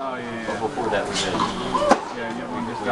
Oh, yeah. But before that, we did. Yeah, just